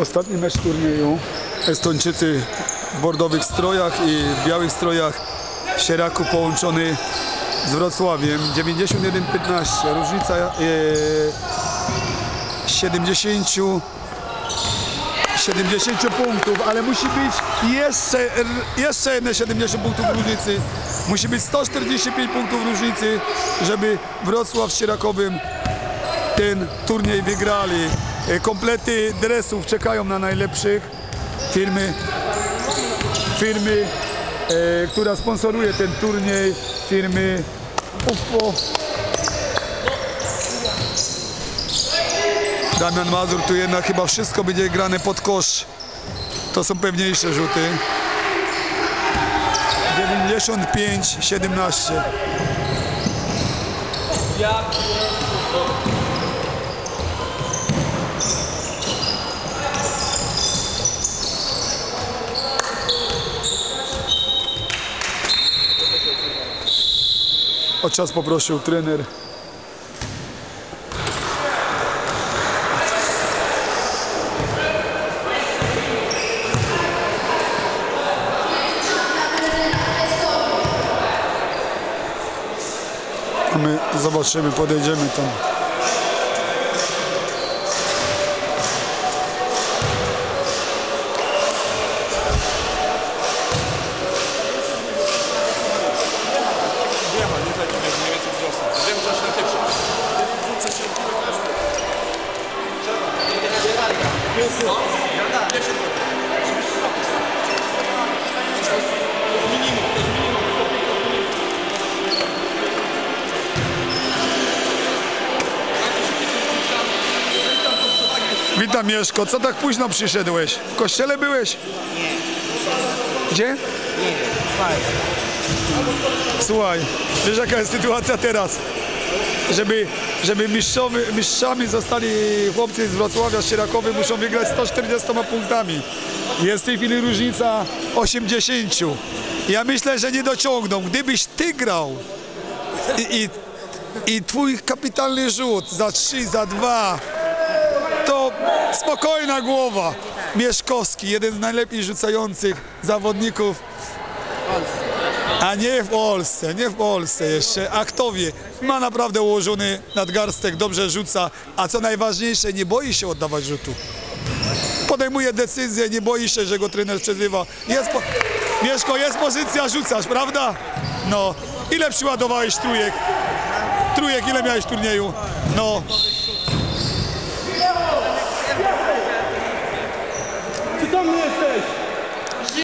Ostatni mecz turnieju. Estończycy w bordowych strojach i w białych strojach Sieraku połączony z Wrocławiem. 91-15. Różnica e, 70 70 punktów, ale musi być jeszcze, jeszcze jedne 70 punktów różnicy. Musi być 145 punktów różnicy, żeby Wrocław z Sierakowym ten turniej wygrali. E, Komplety dresów czekają na najlepszych firmy, firmy e, która sponsoruje ten turniej, firmy UFO. Damian Mazur tu jednak chyba wszystko będzie grane pod kosz. To są pewniejsze rzuty. 95-17. O czas poprosił trener. My zobaczymy, podejdziemy tam. Witam Mieszko, co tak późno przyszedłeś? W kościele byłeś? Nie. Gdzie? Nie, Słuchaj, wiesz jaka jest sytuacja teraz? Żeby, żeby mistrzowi, mistrzami zostali chłopcy z Wrocławia, z Sierakowy, muszą wygrać 140 punktami. Jest w tej chwili różnica 80. Ja myślę, że nie dociągną. Gdybyś ty grał i, i, i twój kapitalny rzut za 3, za 2, to spokojna głowa. Mieszkowski, jeden z najlepiej rzucających zawodników. A nie w Polsce, nie w Polsce jeszcze. A kto wie, ma naprawdę ułożony nadgarstek, dobrze rzuca, a co najważniejsze, nie boi się oddawać rzutu. Podejmuje decyzję, nie boi się, że go trener przezywa. Jest po... Mieszko, jest pozycja, rzucasz, prawda? No. Ile przyładowałeś trójek? Trójek, ile miałeś w turnieju? No.